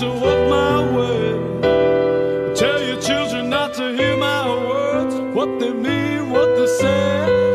to walk my way. Tell your children not to hear my words, what they mean, what they say.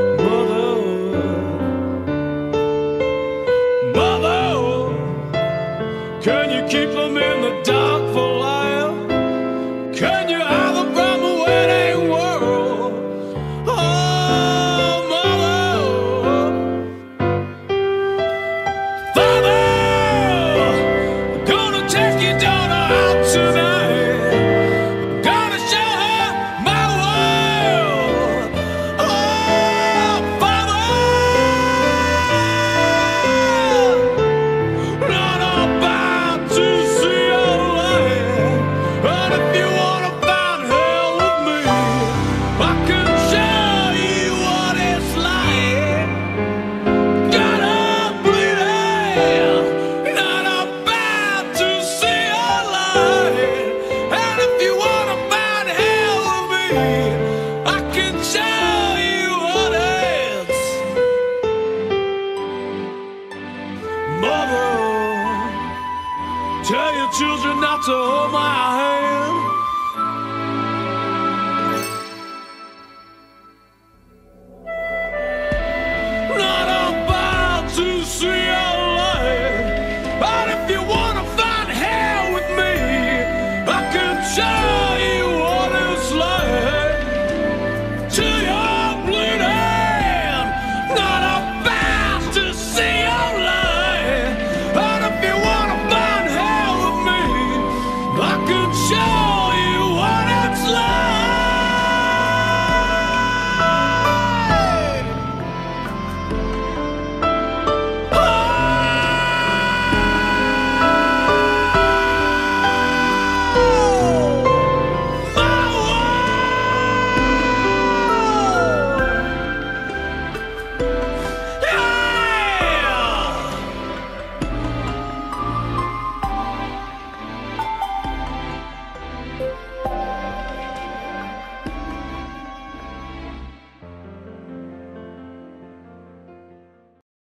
Tell your children not to hold my hand. Not about to see.